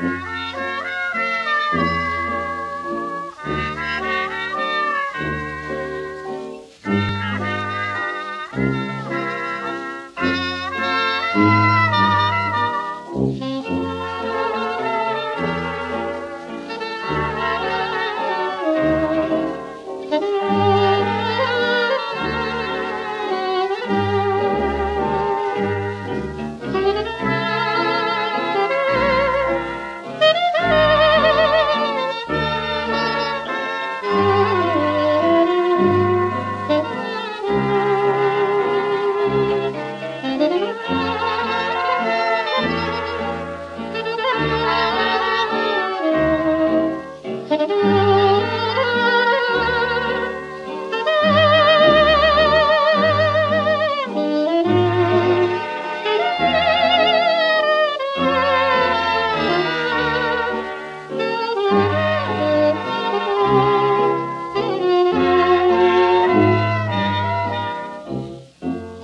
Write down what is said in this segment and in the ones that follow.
Mm-hmm.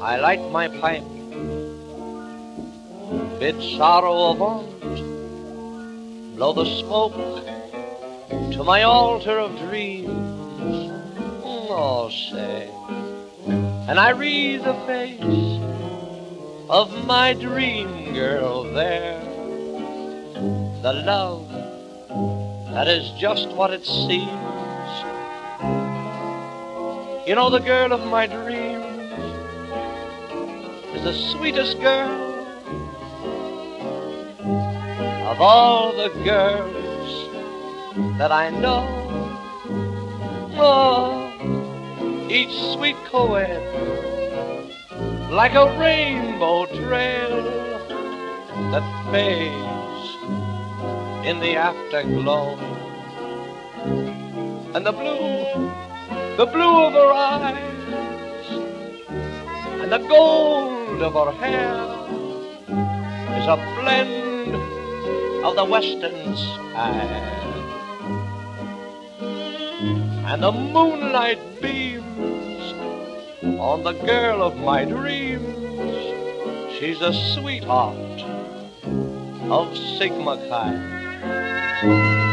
I light my pipe, bid sorrow avaunt, blow the smoke to my altar of dreams. Oh, say, and I read the face of my dream girl there, the love that is just what it seems. You know, the girl of my dreams the sweetest girl of all the girls that I know. Oh, each sweet co-ed like a rainbow trail that fades in the afterglow. And the blue, the blue of her eyes and the gold of her hair is a blend of the western sky. And the moonlight beams on the girl of my dreams. She's a sweetheart of Sigma Chi.